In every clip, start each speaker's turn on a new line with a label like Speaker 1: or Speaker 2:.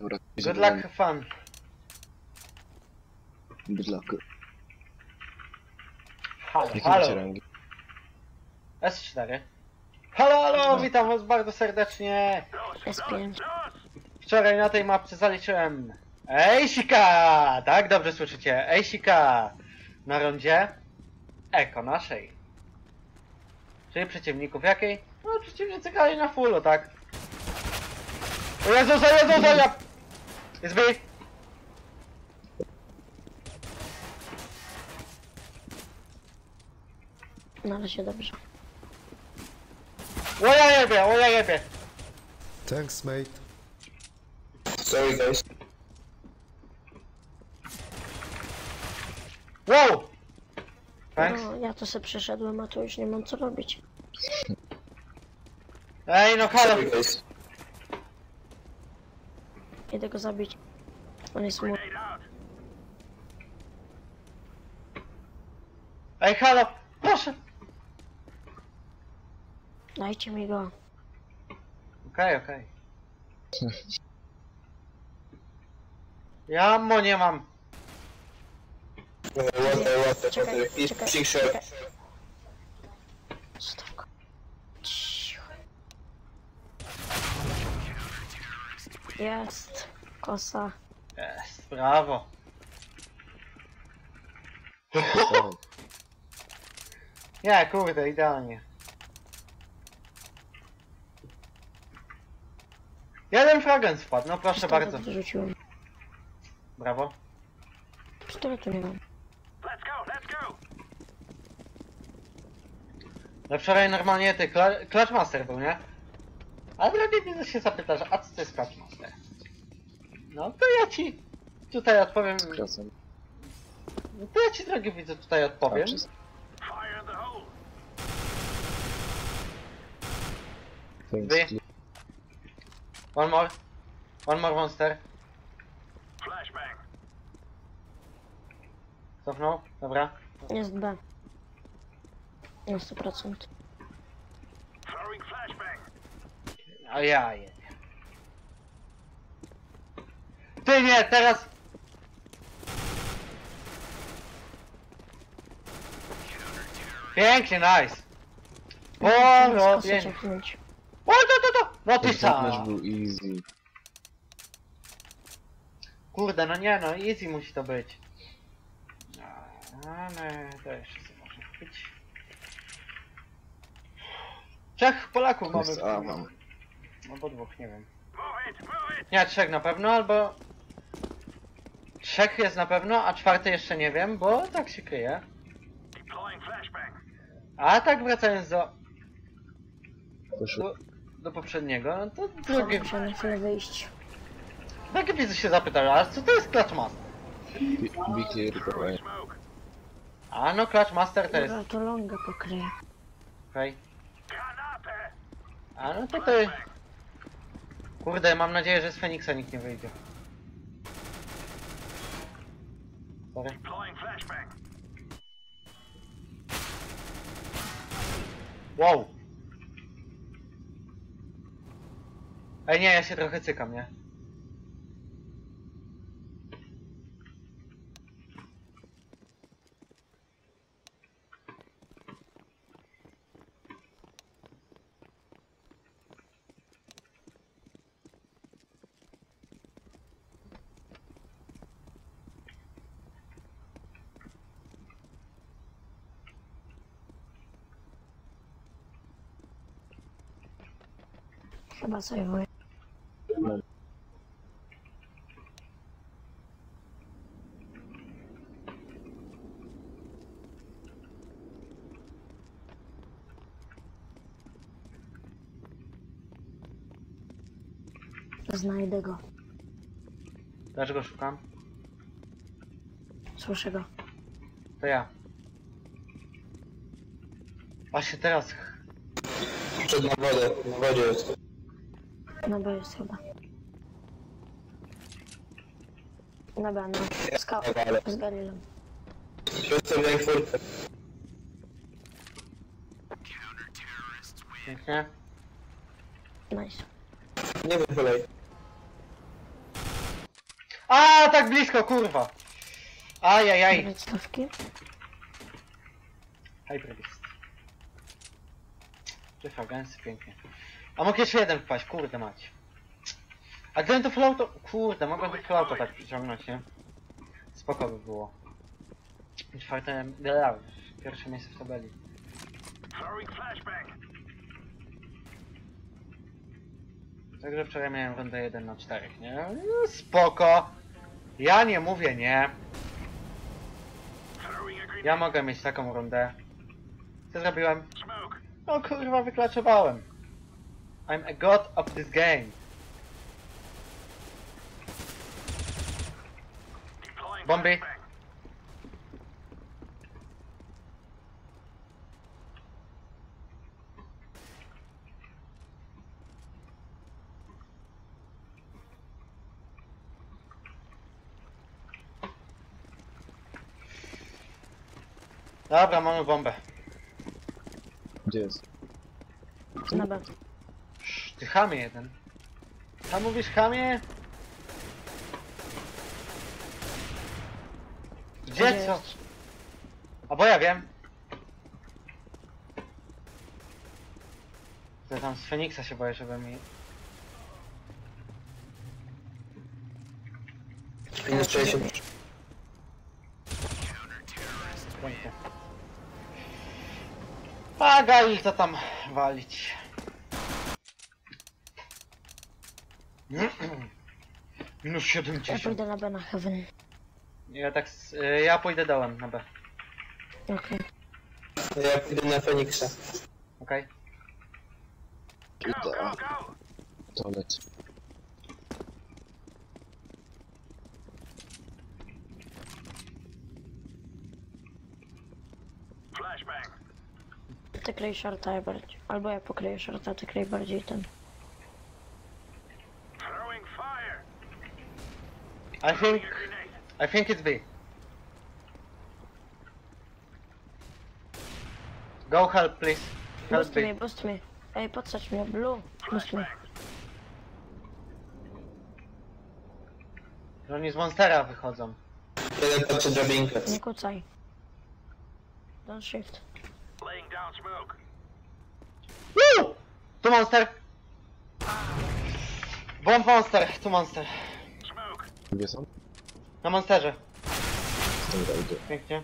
Speaker 1: Dobra,
Speaker 2: Good luck, have fun.
Speaker 1: Good luck.
Speaker 2: Halo,
Speaker 1: Jakie
Speaker 2: halo.
Speaker 1: macie rangi?
Speaker 2: S4. Halo, halo, witam was bardzo serdecznie.
Speaker 3: S5.
Speaker 2: Wczoraj na tej mapce zaliczyłem Ejsika! Tak, dobrze słyszycie. Ejsika na rondzie Eko naszej. Czyli przeciwników jakiej? No przeciwnicy grali na fullu, tak? O Jezusa, Jezusa, ja... Jest by...
Speaker 3: Na razie dobrze.
Speaker 2: O ja jebie, o ja jebie.
Speaker 4: Thanks, mate.
Speaker 1: Sorry guys.
Speaker 2: Wow! Thanks.
Speaker 3: No, ja to se przeszedłem, a tu już nie mam co robić.
Speaker 2: Ej, no halo.
Speaker 1: Sorry guys.
Speaker 3: Idę go zabić. On jest mój.
Speaker 2: Ej, halo. Proszę.
Speaker 3: Dajcie mi go.
Speaker 2: Okej, okej. Ja ammo nie mam.
Speaker 3: Czekaj,
Speaker 1: six shot.
Speaker 3: czekaj. Zostaw go. Jest. Kosa.
Speaker 2: Jest, brawo. Nie, kurde, idealnie. Jeden fragment wpadł, no proszę
Speaker 3: Pistolet
Speaker 2: bardzo.
Speaker 3: Wyrzuciłem.
Speaker 2: Brawo.
Speaker 3: Pistoletu nie mam.
Speaker 2: No wczoraj normalnie ty, Cla- Clutchmaster był, nie? A drogi widzę się zapytasz, a co to jest Clutchmaster? No to ja ci tutaj odpowiem.
Speaker 1: Skracam.
Speaker 2: No to ja ci drogi widzę tutaj odpowiem. Wy. One more. One more monster. Cofnął, dobra.
Speaker 3: Jest B. Na 100%.
Speaker 2: A ja je. Ty nie, teraz. Pięknie, nice. O, no, pięknie. O, to, to, to. No ty sam.
Speaker 1: był easy.
Speaker 2: Kurde, no nie no, easy musi to być. Ale to jeszcze sobie można kupić. Trzech Polaków mamy. Albo dwóch, nie wiem. Nie, trzech na pewno, albo... Trzech jest na pewno, a czwarty jeszcze nie wiem, bo tak się kryje. A tak wracając do, do, do poprzedniego, no to drugi,
Speaker 3: na chwilę wyjść.
Speaker 2: drugi się zapytał, a co to jest Clutchmaster?
Speaker 1: Be be clear.
Speaker 2: A no Clutchmaster to jest,
Speaker 3: to longa pokryję.
Speaker 2: okej. A no to ty... Kurde, mam nadzieję, że z Feniksa nikt nie wyjdzie. Sorry. Wow! Ej nie, ja się trochę cykam, nie?
Speaker 3: Chyba.
Speaker 1: No.
Speaker 3: Znajdę go.
Speaker 2: Dlaczego szukam?
Speaker 3: Słyszę go.
Speaker 2: To ja. Właśnie teraz.
Speaker 1: Przed na wodę, na wodzie jest.
Speaker 3: Na B jest chyba. Na B, no. Skał. Z Galilem.
Speaker 1: Jestem jak furtę.
Speaker 2: Pięknie.
Speaker 3: Nice.
Speaker 1: Nie wychylaj.
Speaker 2: A, tak blisko, kurwa! Ajajaj.
Speaker 3: Przedstawki.
Speaker 2: Hybrydist. Czyfa, gęsty, pięknie. A mógł jeszcze jeden wpaść, kurde mać. A gdybym to flauto... Kurde, mogłem to flauto tak przyciągnąć, nie? Spoko by było. Czwarte... Gra, pierwsze miejsce w tabeli. Także wczoraj miałem rundę 1 na 4, nie? No, Spoko. Ja nie mówię nie. Ja mogę mieć taką rundę. Co zrobiłem? No kurwa, wyklaczowałem. I'm a god of this game. Bomby. Dobra, mamy bombę.
Speaker 1: Gdzie jest?
Speaker 3: Na B.
Speaker 2: Chamie jeden. Tam mówisz chamie? Gdzie co? A bo ja wiem. To tam z Feniksa się boję, żeby mi...
Speaker 1: Minus 60.
Speaker 2: Pięknie. To tam walić. Minus
Speaker 3: Ja
Speaker 2: 70.
Speaker 3: pójdę na B na Heaven.
Speaker 2: Ja tak... s- y, Ja pójdę dołem na B.
Speaker 3: Okej.
Speaker 1: Ja pójdę na Feniksa.
Speaker 2: Okej?
Speaker 1: Idę. Toalet.
Speaker 3: Ty kryj shorta ja bardziej. Albo ja pokryję shorta, ty kryj bardziej ten.
Speaker 2: I think... I think it's B. Go help, please. Help
Speaker 3: Boost
Speaker 2: B.
Speaker 3: mnie, boost mnie. Ej, podsadź mnie, blue. Boost mnie.
Speaker 2: Że oni z Monstera wychodzą.
Speaker 1: Jeden patrzy drabinkę.
Speaker 3: Nie kucaj. Don't shift.
Speaker 2: Woo! Tu Monster! Bomb Monster, tu Monster.
Speaker 1: Gdzie są?
Speaker 2: Na Monsterze.
Speaker 1: Dobra, idę.
Speaker 2: Pięknie.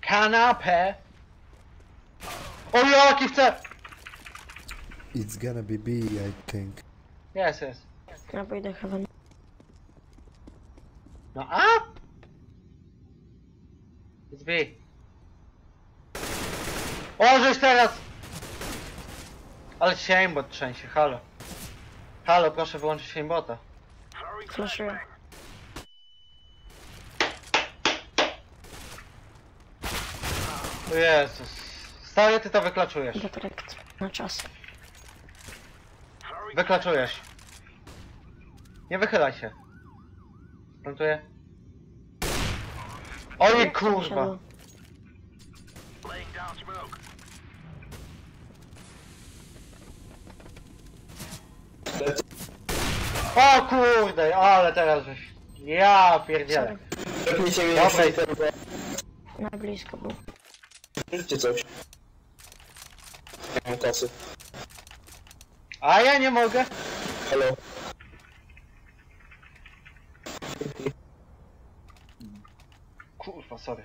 Speaker 2: Kanapę! O jaki chce!
Speaker 4: It's gonna be B, I think.
Speaker 2: Jest, jest.
Speaker 3: Ja pójdę Heaven.
Speaker 2: No a? It's B. O, żeś teraz! Ale się aimbot trzęsie, halo. Halo, proszę wyłączyć.
Speaker 3: Flashuję.
Speaker 2: O Jezus. Stary, ty to wyklaczujesz.
Speaker 3: Detrekt. Na czas.
Speaker 2: Wyklaczujesz. Nie wychylaj się. Plantuję. Oj kurwa. O kurde, ale teraz żeś. Ja pierdzielę.
Speaker 3: Sorry.
Speaker 1: Zapnijcie mnie
Speaker 2: Dobra,
Speaker 1: na
Speaker 3: Na blisko był.
Speaker 1: Rzućcie coś. Nie mam kasy.
Speaker 2: A ja nie mogę.
Speaker 1: Halo.
Speaker 2: Kurwa, sorry.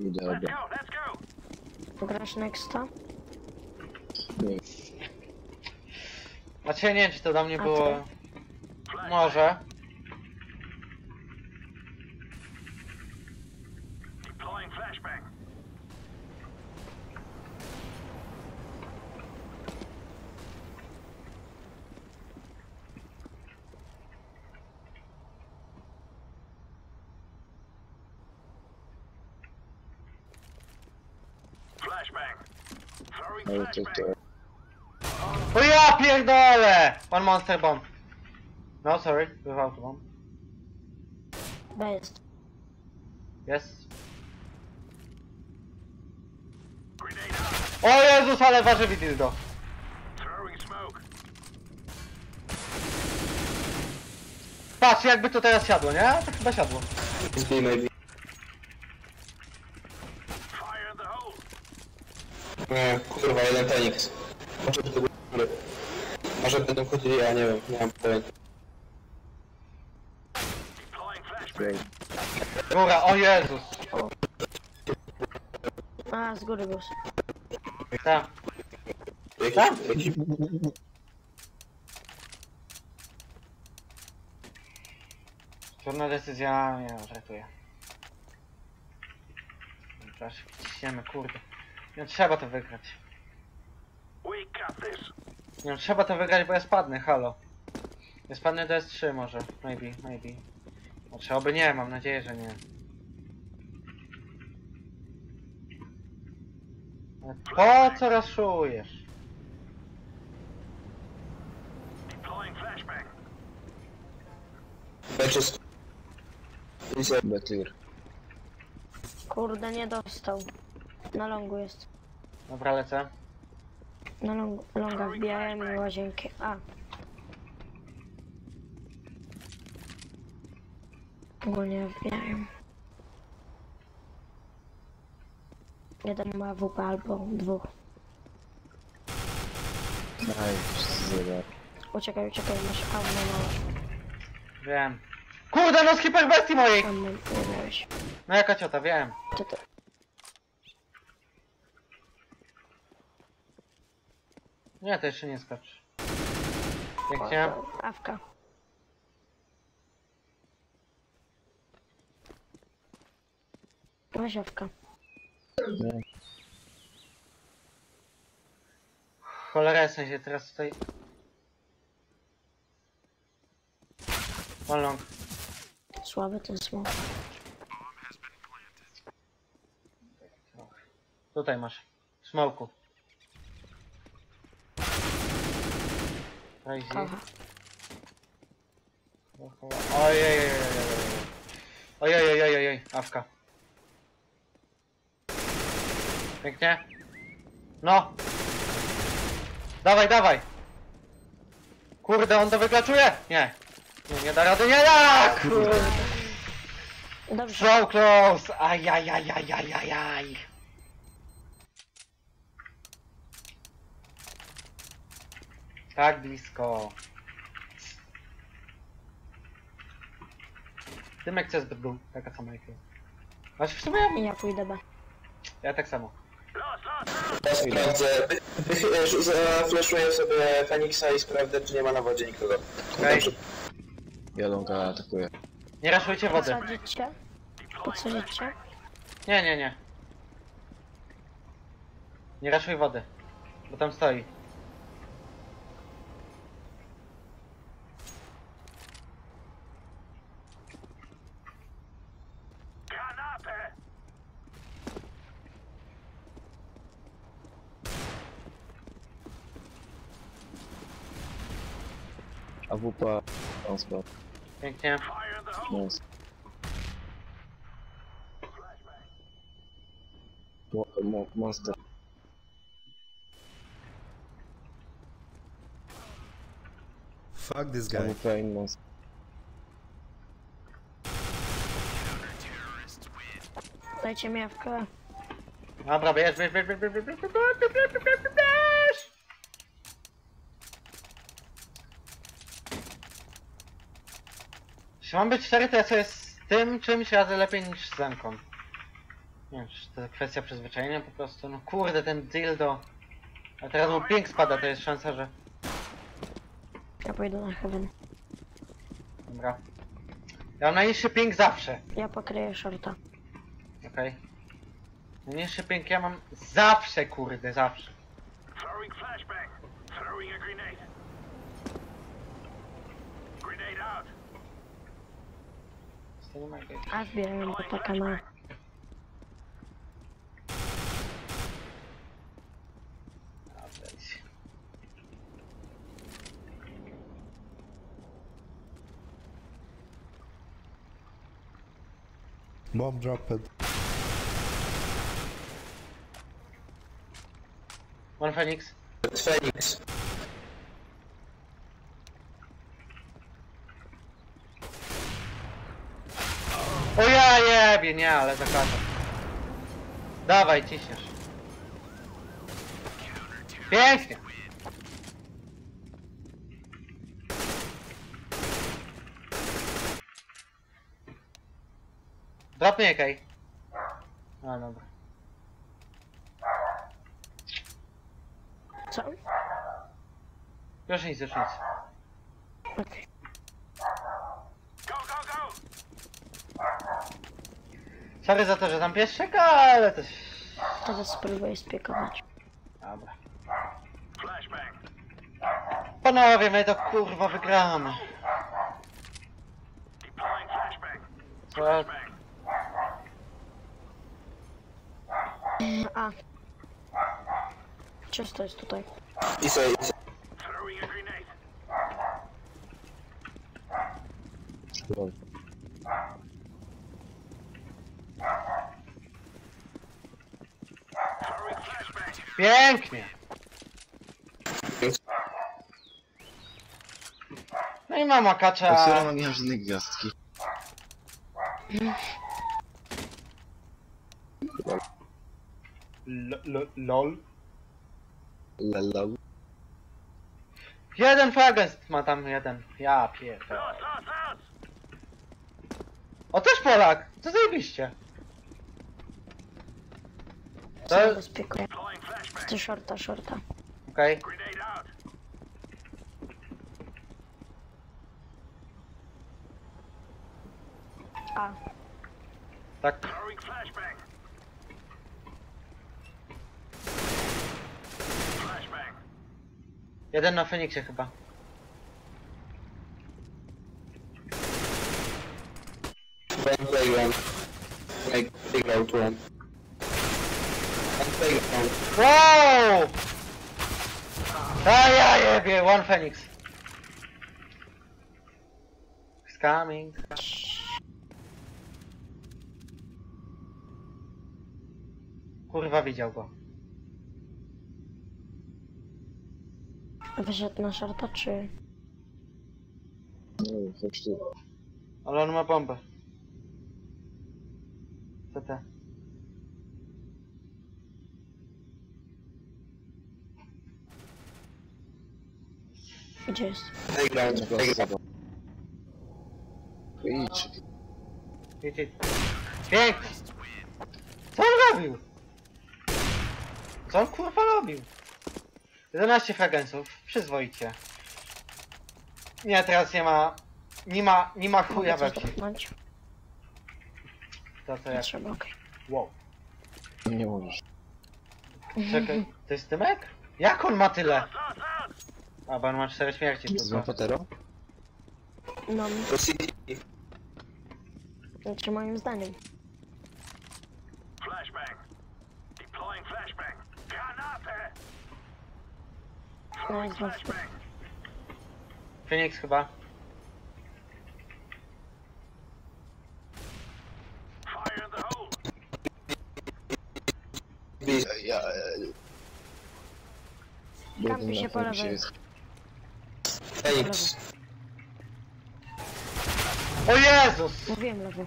Speaker 1: Idę, dobra.
Speaker 3: Grasz nexta?
Speaker 1: Nie.
Speaker 2: Znaczy ja nie wiem czy to do mnie
Speaker 3: A
Speaker 2: było... Może.
Speaker 1: Ale to, to...
Speaker 2: Pierdolę! One monster bomb. No sorry, without bomb.
Speaker 3: B jest.
Speaker 2: Yes. O Jezus, ale warzywi dildo. Patrz, jakby to teraz siadło, nie? To chyba siadło.
Speaker 1: Nie, kurwa, jeden Feniks. Może. Może będą chodzili, ja nie wiem, nie mam pojęcia.
Speaker 2: Góra, o Jezus.
Speaker 3: A, z góry.
Speaker 2: Tak.
Speaker 1: Jakiś, jakiś...
Speaker 2: Trudna decyzja, nie wiem, żartuję. Teraz ciśniemy, kurde. Nie trzeba to wygrać. Nie trzeba to wygrać, bo ja spadnę, halo. Ja spadnę do S3 może, maybe, maybe. Znaczy, oby nie, mam nadzieję, że nie. Ale Po co raszujesz?
Speaker 1: Beczyst. Betyr.
Speaker 3: Kurde, nie dostał. Na longu jest.
Speaker 2: Dobra, lecę.
Speaker 3: Na longu, longa wbijają mi łazienki. A. Ogólnie wbijają. Jeden ma WP albo dwóch.
Speaker 1: Aj, zjeba.
Speaker 3: Uciekaj, uciekaj, masz ammo małe.
Speaker 2: Wiem. Kurde, no z hiperbestii mojej!
Speaker 3: Ammo nie miałeś.
Speaker 2: No jaka ciota, wiem.
Speaker 3: To to.
Speaker 2: Nie, to jeszcze nie skocz. Pięknie.
Speaker 3: Awka. Weź awka.
Speaker 2: Cholera jasna się teraz tutaj... One long.
Speaker 3: Słaby ten smok.
Speaker 2: Tutaj masz. W smoku. Crazy.
Speaker 3: Kocha.
Speaker 2: Ojej, ojej, ojej, ojej, awka. Pięknie. No. Dawaj, dawaj. Kurde, on to wyklaczuje? Nie. Nie, nie da rady, nie da! Kurde.
Speaker 3: Dobrze.
Speaker 2: So close! Ajajajajajajaj! Tak blisko. Tymek chce zbyt był, taka sama jak ja. Znaczy w sumie
Speaker 3: ja pójdę B.
Speaker 2: ja tak samo.
Speaker 1: Ja sprawdzę. Zaflaszuję sobie Feniksa i sprawdzę, czy nie ma na wodzie nikogo.
Speaker 2: Okej.
Speaker 1: Jadonka atakuje.
Speaker 2: Nie raszujcie wody.
Speaker 3: Podsadzić cię?
Speaker 2: Nie, nie, nie. Nie raszuj wody. Bo tam stoi.
Speaker 1: AWP. On spał.
Speaker 2: Pięknie.
Speaker 1: Mons. Mo- mo- Monster.
Speaker 4: Fuck this guy.
Speaker 1: AWP in monster.
Speaker 3: Dajcie mi awkę.
Speaker 2: Dobra, bierz, bierz, bierz, bierz, bierz, bierz, bierz, bierz, bierz, bierz, bierz, bierz, Jeśli mam być cztery, to ja sobie z tym czymś radzę lepiej niż z Zenką. Nie wiem, czy to kwestia przyzwyczajenia po prostu. No kurde, ten dildo. A teraz mu ping spada, to jest szansa, że...
Speaker 3: Ja pójdę na heaven.
Speaker 2: Dobra. Ja mam najniższy ping zawsze.
Speaker 3: Ja pokryję shorta.
Speaker 2: Okej. Najniższy ping ja mam zawsze, kurde, zawsze.
Speaker 5: Throwing flashbang. Throwing a. Grenade
Speaker 3: Аз бягам
Speaker 2: по такана.
Speaker 4: Bomb dropped.
Speaker 2: One Phoenix. It's Phoenix. Jebie, nie, ale zakazał. Dawaj, ciśniesz. Pięknie. Drop mnie, Kej. A, dobra.
Speaker 3: Co?
Speaker 2: Już nic, już nic.
Speaker 3: Okej.
Speaker 5: Go, go, go!
Speaker 2: Sorry za to, że tam pies czeka, ale też...
Speaker 3: Teraz spróbuję spiekować.
Speaker 2: Dobra.
Speaker 5: Flashbang.
Speaker 2: Panowie, my to kurwa wygramy.
Speaker 5: Deploying flashbang.
Speaker 2: Co?
Speaker 3: A. Czysto jest tutaj.
Speaker 1: I sobie, i sobie.
Speaker 5: Throwing a grenade.
Speaker 2: Pięknie. No i mama
Speaker 6: Otwieram,
Speaker 2: kacza.
Speaker 6: a nie mam żadnej gwiazdki.
Speaker 2: L- l- lol.
Speaker 6: Lelał.
Speaker 2: Jeden fragment ma tam jeden. Ja pierdolę. O też Polak! To zajebiście. To...
Speaker 3: Znowu spiekuję. Ty shorta, shorta.
Speaker 2: Okej.
Speaker 5: Out.
Speaker 3: A.
Speaker 2: Tak. Jeden na Feniksie chyba.
Speaker 1: One playground. Like, playground one. One playground.
Speaker 2: Wow! A ja jebie, one Phoenix. He's coming. Kurwa widział go.
Speaker 3: Wyszedł na shorta, czy...
Speaker 6: Tu.
Speaker 2: Ale on ma bombę. Co te?
Speaker 3: Gdzie jest?
Speaker 1: Playground.
Speaker 6: Idź,
Speaker 1: Playground.
Speaker 6: Idź.
Speaker 2: Idź, idź. Pięknie! Co on robił? Co on kurwa robił? 11 fragmentów, przyzwoicie. Nie, teraz nie ma... Nie ma, nie ma chuja we wsi. To co jak...
Speaker 3: trzeba, okej.
Speaker 2: Wow.
Speaker 6: Nie możesz.
Speaker 2: Czekaj, to jest Tymek? Jak on ma tyle? A, bo on ma 4 śmierci
Speaker 6: Z
Speaker 2: tylko.
Speaker 6: Patero?
Speaker 3: No,
Speaker 1: To City.
Speaker 3: znaczy moim zdaniem.
Speaker 5: Flashbang. Deploying flashbang.
Speaker 3: No właśnie.
Speaker 5: flashbang.
Speaker 2: Phoenix chyba.
Speaker 5: Fire in the hole.
Speaker 6: Ja...
Speaker 3: Kampi się po lewej.
Speaker 1: Feniks.
Speaker 2: O Jezus!
Speaker 3: Mówiłem lewy.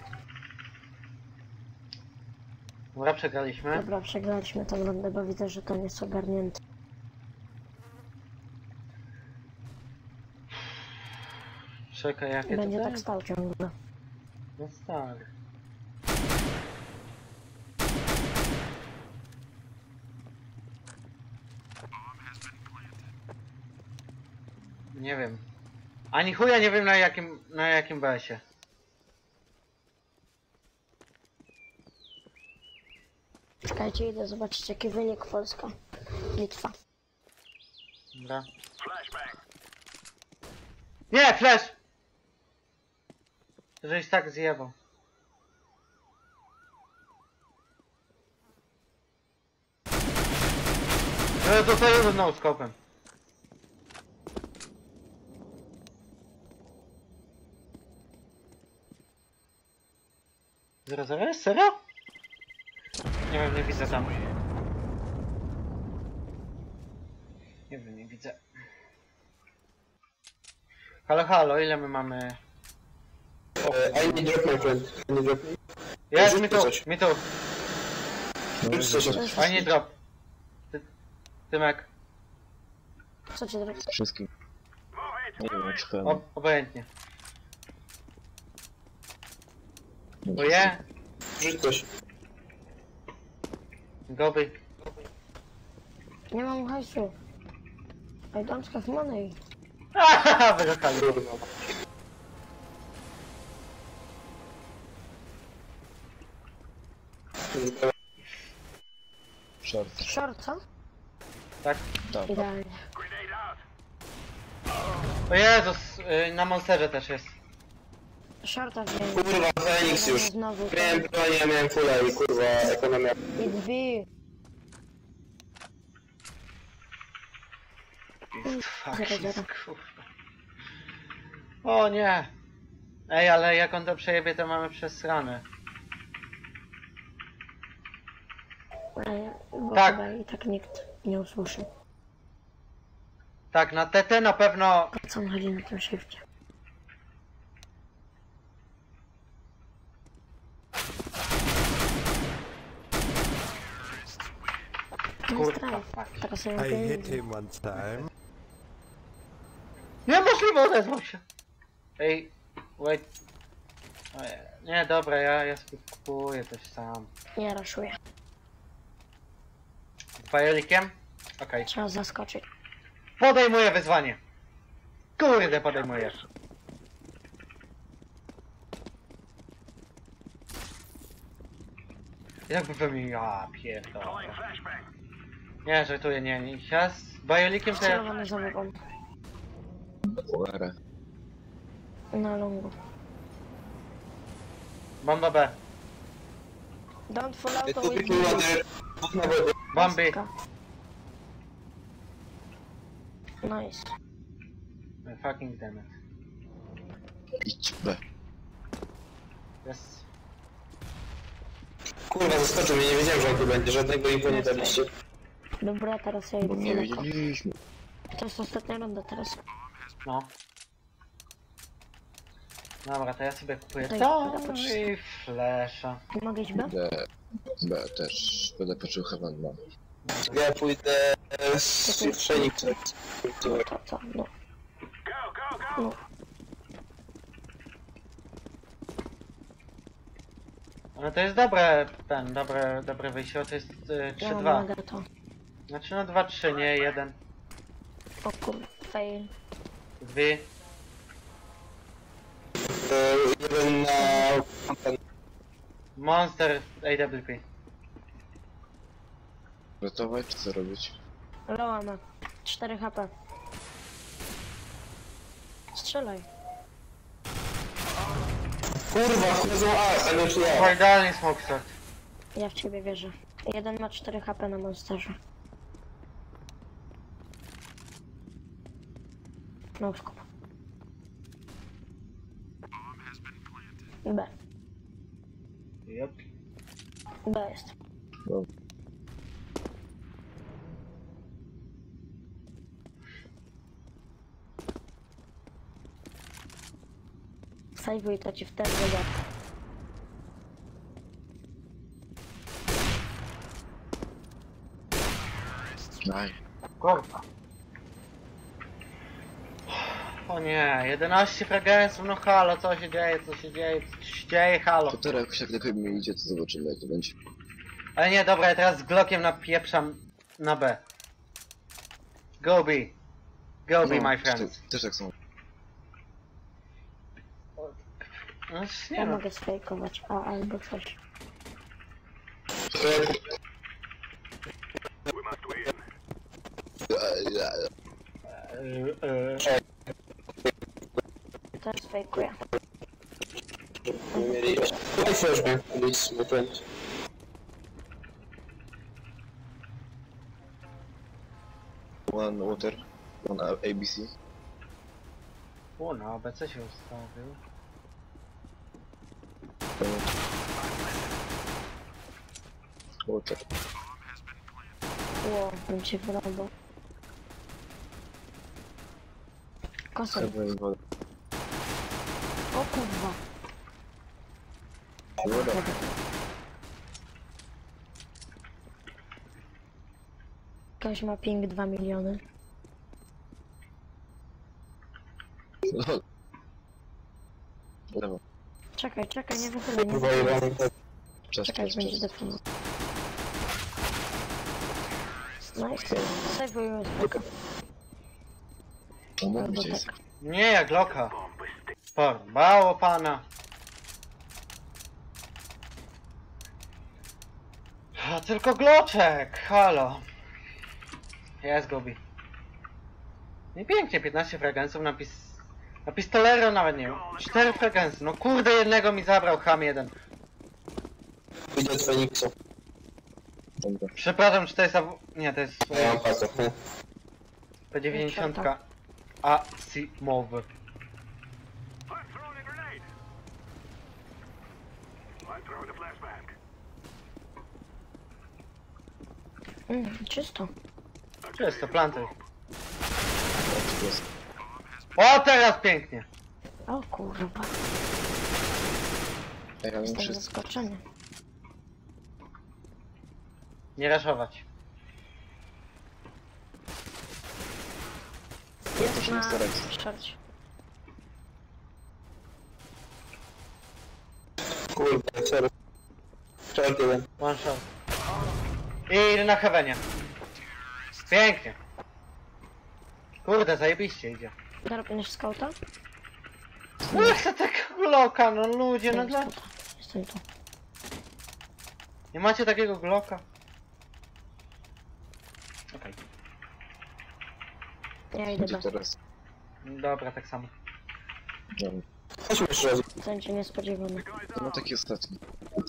Speaker 2: Dobra, przegraliśmy.
Speaker 3: Dobra, przegraliśmy tą rundę, bo widzę, że to nie jest ogarnięte.
Speaker 2: Czekaj, jakie
Speaker 3: Będzie
Speaker 2: to
Speaker 3: tak stał ciągle.
Speaker 2: No stary. Nie wiem. Ani chuja nie wiem na jakim, na jakim BS-ie.
Speaker 3: Czekajcie, idę zobaczyć jaki wynik Polska. Litwa.
Speaker 2: Dobra. Nie, flash! Żeś tak zjebał. No to to no Zero zero? Serio? Nie wiem, nie widzę tam. Nie wiem, nie widzę. Halo, halo, ile my mamy?
Speaker 1: I need drop my friend. I need drop.
Speaker 2: Jest,
Speaker 1: Rzuć
Speaker 2: mi
Speaker 1: coś.
Speaker 2: mi.
Speaker 1: Rzuć coś.
Speaker 3: Co jest
Speaker 2: Fajnie drop. Ty, Tymek,
Speaker 3: Co cię zrobić?
Speaker 6: Wszystkim. Nie wiem,
Speaker 5: it.
Speaker 6: czekałem.
Speaker 2: Oje,
Speaker 1: Rzuć coś.
Speaker 2: goby.
Speaker 3: Nie mam hajsu. I don't have money.
Speaker 2: Haha, wyrokali.
Speaker 1: Kurwa.
Speaker 6: Short.
Speaker 3: Short, co?
Speaker 2: Tak.
Speaker 6: Tam.
Speaker 3: Idealnie.
Speaker 5: Grenade out.
Speaker 2: O Jezus, y, na monsterze też jest.
Speaker 3: Shorta wziąłem.
Speaker 1: Kurwa, Fenix już.
Speaker 3: Znowu.
Speaker 1: Miałem broń, ja miałem fulla i kurwa, ekonomia.
Speaker 3: I drzwi.
Speaker 2: Fuck,
Speaker 3: Zero, zero.
Speaker 2: kurwa. O nie. Ej, ale jak on to przejebie, to mamy przesrane.
Speaker 3: Ale bo
Speaker 2: Tak.
Speaker 3: chyba i tak nikt nie usłyszy.
Speaker 2: Tak, na TT na pewno...
Speaker 3: Po co on chodzi na tym shifcie?
Speaker 2: Kurwa,
Speaker 3: Kurwa,
Speaker 2: fuck.
Speaker 3: Teraz ja
Speaker 4: I hit him one time.
Speaker 2: Niemożliwe, odezwał się. Ej, wait. Nie, dobra, ja, ja sobie kupuję coś sam.
Speaker 3: Nie raszuję.
Speaker 2: Fajelikiem? Okej.
Speaker 3: Trzeba zaskoczyć.
Speaker 2: Podejmuję wyzwanie. Kurde, podejmujesz. Jakby we mnie... Ja pierdolę. Nie, żartuję, nie, nie. Ja z bajolikiem to ja...
Speaker 3: Celowany za. Na longu.
Speaker 2: Bomba B.
Speaker 3: Don't fall out
Speaker 1: na wodzie.
Speaker 2: Bomby.
Speaker 3: Nice.
Speaker 2: Fucking damn it.
Speaker 6: Idź B.
Speaker 2: Yes.
Speaker 1: Kurwa, zaskoczył mnie, nie wiedziałem, że on tu będzie. Żadnego info nie daliście.
Speaker 3: Dobra, teraz ja idę
Speaker 6: Bo nie
Speaker 3: daleko.
Speaker 6: wiedzieliśmy.
Speaker 3: To jest ostatnia runda teraz.
Speaker 2: No. Dobra, to ja sobie kupuję
Speaker 3: Daj,
Speaker 2: to
Speaker 3: dobra,
Speaker 2: i flesza.
Speaker 3: Nie mogę iść B?
Speaker 6: B. B też. Będę patrzył Heaven mam.
Speaker 1: Ja pójdę z Feniksem.
Speaker 3: To, to, no.
Speaker 5: Go, go, go.
Speaker 3: No.
Speaker 2: Ale to jest dobre, ten, dobre, dobre wyjście, to jest y,
Speaker 3: Ja mam
Speaker 2: 3-2.
Speaker 3: mega to.
Speaker 2: Znaczy no 2-3, nie 1.
Speaker 3: O kur... fail.
Speaker 2: Dwie.
Speaker 1: E, Jeden na...
Speaker 2: Monster AWP.
Speaker 6: Ratować czy co robić?
Speaker 3: Loa ma. 4 HP. Strzelaj.
Speaker 1: Kurwa, wchodzą A, a już ja.
Speaker 2: O, idealnie smoke shot.
Speaker 3: Ja w ciebie wierzę. Jeden ma 4 HP na monsterze. No skup. B.
Speaker 2: Yep.
Speaker 3: B jest.
Speaker 6: No.
Speaker 3: Sajwuj to ci wtedy wyda.
Speaker 6: Daj.
Speaker 2: Kurwa. O nie, 11 fragensów, no halo, co się dzieje, co się dzieje, co się dzieje, halo.
Speaker 6: To teraz jakoś jak lepiej mi idzie, to zobaczymy jak to będzie.
Speaker 2: Ale nie, dobra, ja teraz z Glockiem napieprzam na B. Go B. Go B,
Speaker 6: No,
Speaker 2: my
Speaker 6: też
Speaker 2: friends.
Speaker 6: tak- Też tak są.
Speaker 2: No, nie
Speaker 3: Ja
Speaker 2: no.
Speaker 3: mogę sfejkować A albo coś.
Speaker 1: E.
Speaker 2: E, e,
Speaker 3: Teraz fejkuję.
Speaker 1: Mieli... Daj flashbang, please, my friend.
Speaker 6: One water. One ABC.
Speaker 2: O, no, ABC się ustawił.
Speaker 6: Water.
Speaker 3: Ło, bym cię wyrąbał.
Speaker 6: I woda.
Speaker 3: O kurwa.
Speaker 6: Woda.
Speaker 3: Ktoś ma ping 2 miliony.
Speaker 6: Lewo.
Speaker 3: Czekaj, czekaj, nie wychylaj, nie wychylaj. Czekaj, będzie. Nice. Sejwuję spoko.
Speaker 6: No, gdzie jest.
Speaker 3: tak.
Speaker 2: Nie, jak loka. Porbało pana. A tylko gloczek, halo. Jest Gobi. Nie pięknie, 15 fragensów na pis... Na pistolero nawet nie wiem. 4 fragensy, no kurde jednego mi zabrał ham jeden.
Speaker 1: Idę od Feniksa.
Speaker 2: Przepraszam, czy to jest... aw- Nie, to jest...
Speaker 1: Ja mam pasę.
Speaker 2: P90 Asimow.
Speaker 5: I'm throwing a grenade. I'm throwing a flashbang.
Speaker 3: Mm, czysto.
Speaker 2: Czy jest to planty?
Speaker 6: Jest.
Speaker 2: O, teraz pięknie.
Speaker 3: O kurwa.
Speaker 6: Ale
Speaker 3: Jestem
Speaker 6: muszę...
Speaker 3: zaskoczony.
Speaker 2: Nie raszować.
Speaker 3: Jest
Speaker 6: się nie
Speaker 3: na
Speaker 6: starać.
Speaker 3: szorcie.
Speaker 1: Kurde, sorry. Jeden.
Speaker 2: One shot. I na heavenie. Pięknie. Kurde, zajebiście idzie.
Speaker 3: Dorobisz skauta?
Speaker 2: No chcę tego Glocka, no ludzie, no dla...
Speaker 3: Jestem tu.
Speaker 2: Nie macie takiego Glocka? Okej.
Speaker 3: Ja idę
Speaker 6: Gdzie
Speaker 3: bez.
Speaker 6: teraz?
Speaker 2: Dobra, tak samo.
Speaker 1: Chodźmy jeszcze raz.
Speaker 3: Będzie niespodziewany.
Speaker 6: no taki ostatni.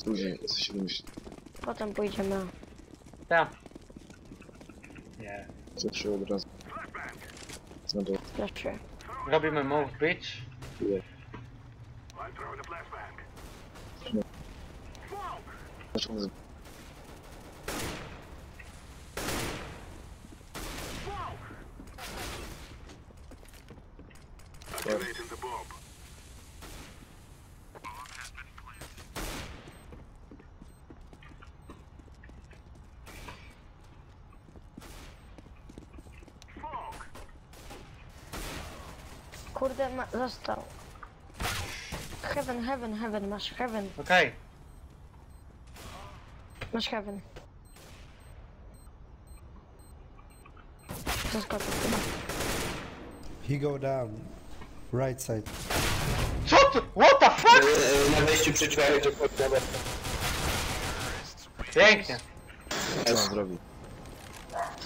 Speaker 6: Później, co się wymyśli.
Speaker 3: Potem pójdziemy.
Speaker 2: Tak. Nie.
Speaker 6: Zawsze od razu. Na dół.
Speaker 3: Flashuję.
Speaker 2: Robimy move, bitch.
Speaker 6: Nie.
Speaker 5: I'm throwing a flashbang.
Speaker 6: No.
Speaker 5: Smoke!
Speaker 6: Zaczął z...
Speaker 5: Smoke! Activating the bomb. Smoke!
Speaker 3: Kurde, ma, został. Heaven, heaven, heaven, masz heaven,
Speaker 2: Okej.
Speaker 3: masz heaven. Zaskoczył.
Speaker 4: He go down. Right side.
Speaker 2: Co tu? What the fuck?
Speaker 1: E, e, Na wejściu wchodzi na dół.
Speaker 2: Pięknie.
Speaker 6: Co on zrobił?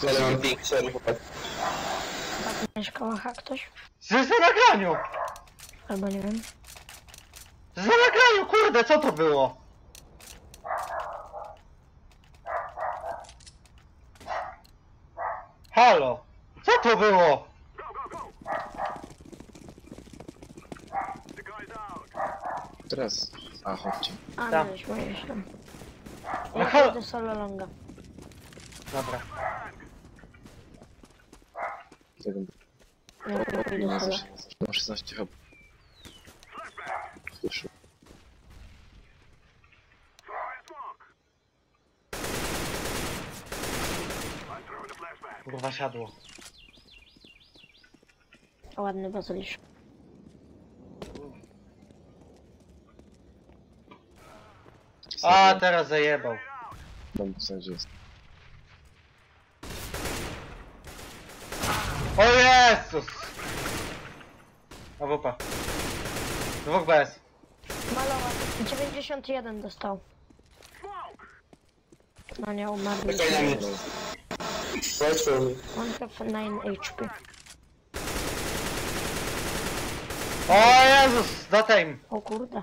Speaker 1: Ale mam ping, sorry chłopak.
Speaker 3: Tak, mieszkała ha
Speaker 2: Z na nagraniu!
Speaker 3: Albo nie wiem.
Speaker 2: Z na nagraniu, kurde, co to było? Halo? Co to było?
Speaker 6: Teraz. A, chodźcie.
Speaker 3: A,
Speaker 2: Tam.
Speaker 3: mieliśmy jeszcze.
Speaker 2: No
Speaker 3: Ja
Speaker 2: halo.
Speaker 3: pójdę solo longa.
Speaker 2: Dobra.
Speaker 6: Tego...
Speaker 3: Pójdę
Speaker 6: Ma. 16
Speaker 5: smoke. I'm throwing a flashbang.
Speaker 2: Kurwa siadło.
Speaker 3: Ładny bazylisz.
Speaker 2: A, teraz zajebał.
Speaker 6: Mam w sensie jest.
Speaker 2: O Jezus! AWP. Dwóch bez.
Speaker 3: Malowa. 91 dostał. No nie umarł.
Speaker 1: Czekaj na mnie. Wait for me.
Speaker 3: On have 9 HP.
Speaker 2: O Jezus! Do time.
Speaker 3: O kurde.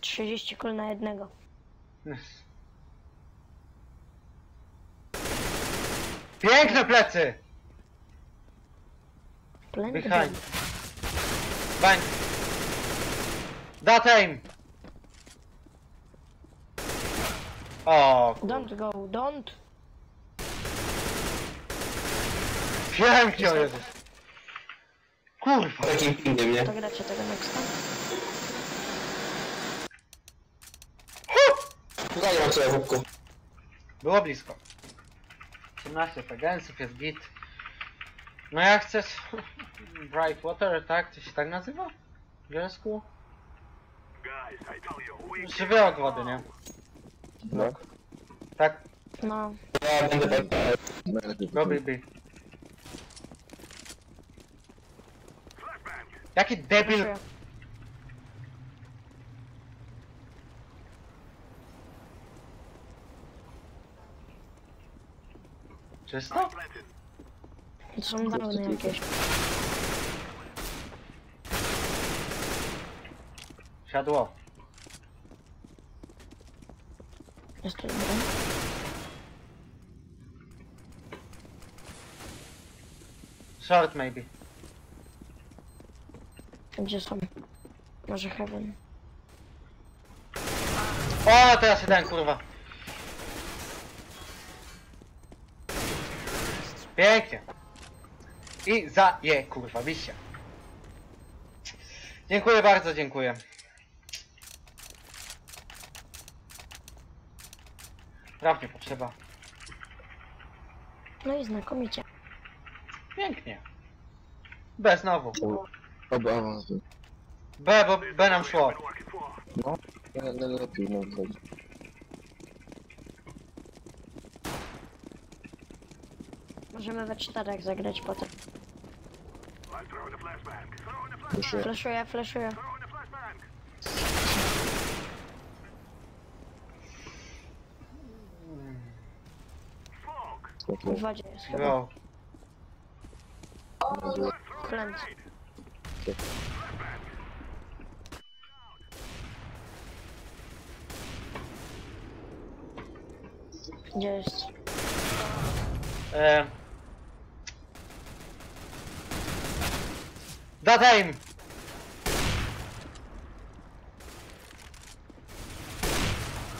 Speaker 3: 30 kul na jednego.
Speaker 2: Piękne plecy! Behind. Bań. Da time. O, kur-
Speaker 3: Don't go, don't.
Speaker 2: pięknie o Jezus. Kurwa.
Speaker 1: Takim pingiem, nie?
Speaker 3: To gracie tego nexta?
Speaker 1: Tutaj mam sobie wódku.
Speaker 2: Było blisko. 18 fragensów, jest git. No jak chcesz... Brightwater, tak? To się tak nazywa? W angielsku?
Speaker 5: Guys, I tell you, we
Speaker 2: Żywy ogłody, nie?
Speaker 6: No.
Speaker 2: Tak,
Speaker 3: No,
Speaker 1: Ja będę tak...
Speaker 2: Go. BB. Jaki debil... Czysto?
Speaker 3: To są downy jakieś.
Speaker 2: Siadło.
Speaker 3: Tu dobra.
Speaker 2: Short maybe.
Speaker 3: Gdzie są? Może Heaven.
Speaker 2: O, teraz dałem, kurwa. Pięknie. I za je, kurwa, wiścia. Dziękuję bardzo, dziękuję. Prawnie potrzeba.
Speaker 3: No i znakomicie.
Speaker 2: Pięknie. B znowu.
Speaker 6: Oby awans był.
Speaker 2: B, bo B nam szło.
Speaker 6: No. Naj- Najlepiej no wchodzi.
Speaker 3: Możemy we czterech zagrać potem.
Speaker 6: Proszę.
Speaker 3: Flashuję, flashuję.
Speaker 5: Throwing a flashbang.
Speaker 3: W
Speaker 6: Spoko.
Speaker 3: wodzie jest chyba.
Speaker 2: Go.
Speaker 3: Flint. Gdzie jest?
Speaker 2: E... That aim!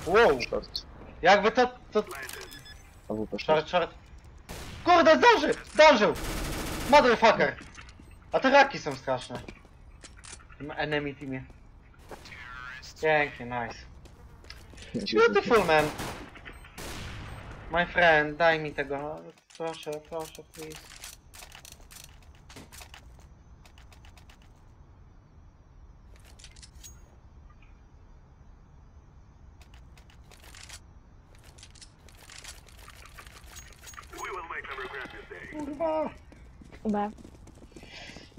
Speaker 2: Wow,
Speaker 6: Short.
Speaker 2: jakby to, to...
Speaker 6: AWP
Speaker 2: Short,
Speaker 6: short.
Speaker 2: Kurde, zdążył! Zdążył! Motherfucker! A te raki są straszne. W tym enemy teamie. Pięknie, nice. Beautiful man! My friend, daj mi tego. Proszę, proszę, please.
Speaker 5: We will make them regret this day.
Speaker 2: Kurwa.
Speaker 3: B.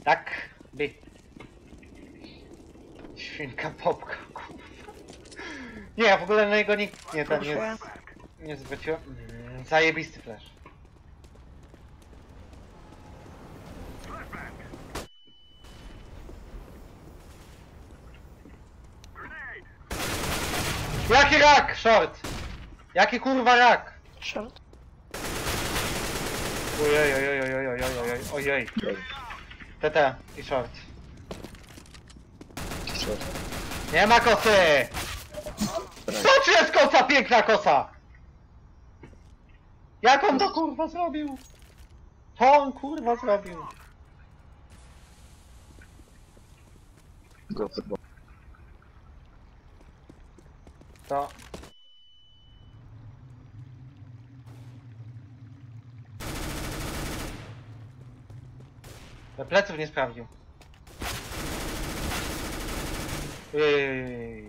Speaker 2: Tak, by. Świnka popka, kurwa. Nie, ja w ogóle na niego nikt nie, ten, nie, nie zwróciłem. Mm, Zajebisty flash. Jaki rak, short? Jaki kurwa rak?
Speaker 3: Short.
Speaker 2: Ojej, ojej, ojej, ojej, ojej, ojej. TT i short. Nie ma kosy! Co jest kosa, piękna kosa? Jak on to kurwa zrobił? Co on kurwa zrobił? To... Do pleców nie sprawdził. Ojej.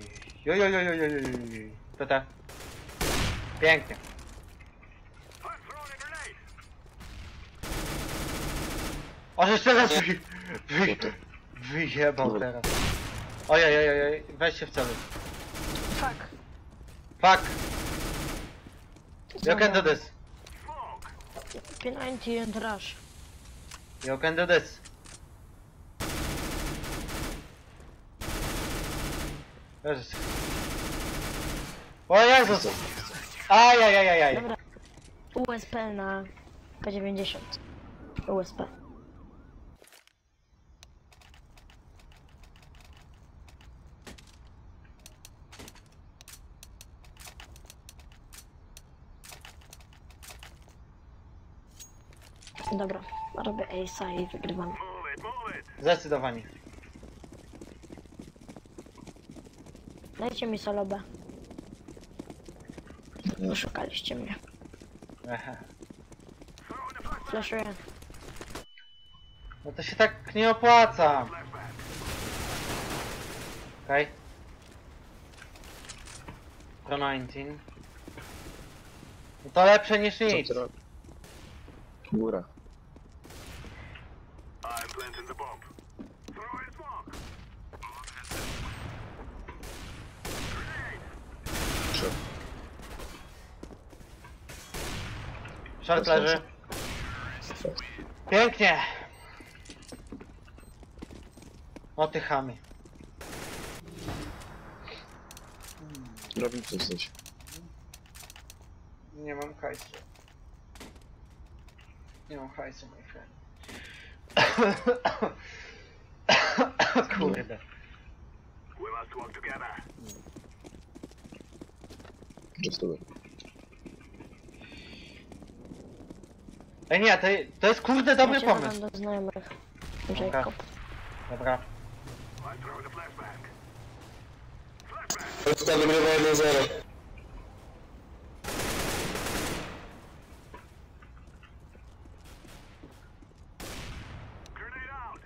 Speaker 2: To tak. Pięknie. O, że jeszcze raz wy... wy... wyjebał teraz. Ojej, ojej, ojej, weź się w celu.
Speaker 3: Fuck.
Speaker 2: Fuck, you can do this.
Speaker 3: P90 and rush.
Speaker 2: You can do this. Jezus. O Jezus! Ajajajajaj.
Speaker 3: Dobra. USP na P90. USP. Dobra, robię Ace'a i wygrywam.
Speaker 2: Zdecydowanie.
Speaker 3: Dajcie mi solo B. Oszukaliście mnie.
Speaker 2: Ehe.
Speaker 3: Flashuję.
Speaker 2: No to się tak nie opłaca. Okej. Pro 19. No to lepsze niż nic.
Speaker 6: Góra.
Speaker 5: I'm planting the bomb. Throwing smoke.
Speaker 6: Trzy.
Speaker 2: Short leży. Pięknie. O ty chamy.
Speaker 6: Coś.
Speaker 2: Nie mam hajsu. Nie mam hajsu, mój friend. Kurde.
Speaker 5: We must work
Speaker 2: Ej nie, to, to jest kurde dobry
Speaker 3: Ja się
Speaker 2: pomysł.
Speaker 3: dodam do znajomych. Jacob.
Speaker 2: Dobra.
Speaker 5: I'm throwing a flashbang.
Speaker 1: Polska wygrywa 1-0.
Speaker 5: Grenade out.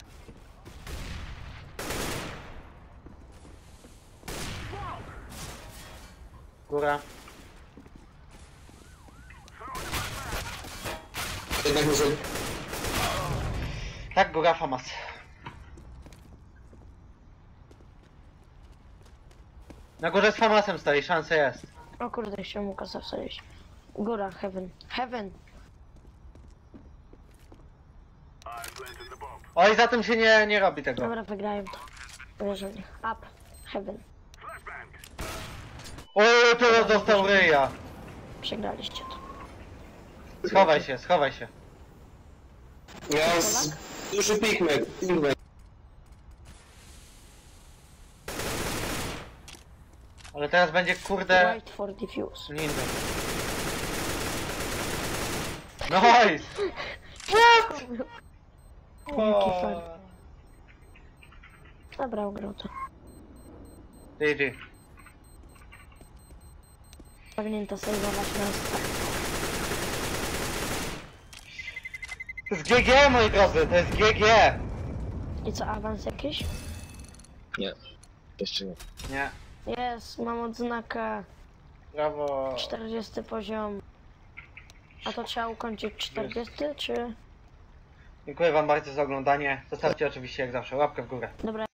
Speaker 2: Góra. Famas. Na górze z famasem stoi, szansa jest.
Speaker 3: O kurde, chciałem mu kasę wsadzić. Góra, heaven. Heaven!
Speaker 2: Oj, za tym się nie, nie robi tego.
Speaker 3: Dobra, wygrałem to. Wierzę w nich. Up. Heaven.
Speaker 2: O, teraz dostał ryja.
Speaker 3: Przegraliście to.
Speaker 2: Schowaj się, schowaj się.
Speaker 1: Z... duży pigment. pigment.
Speaker 2: Ale teraz będzie kurde...
Speaker 3: Wait for diffuse.
Speaker 2: Ninja. Nice!
Speaker 3: Jaki fan. Dobra, ugrał to.
Speaker 2: GG.
Speaker 3: Powinien to sejwować na start.
Speaker 2: To jest GG, moi drodzy, to jest GG!
Speaker 3: I co, awans jakiś?
Speaker 6: Nie. Jeszcze nie.
Speaker 2: Nie,
Speaker 3: Jest, mam odznakę.
Speaker 2: brawo.
Speaker 3: 40 poziom. A to trzeba ukończyć 40, czy?
Speaker 2: Dziękuję wam bardzo za oglądanie. Zostawcie oczywiście jak zawsze łapkę w górę.
Speaker 3: Dobra,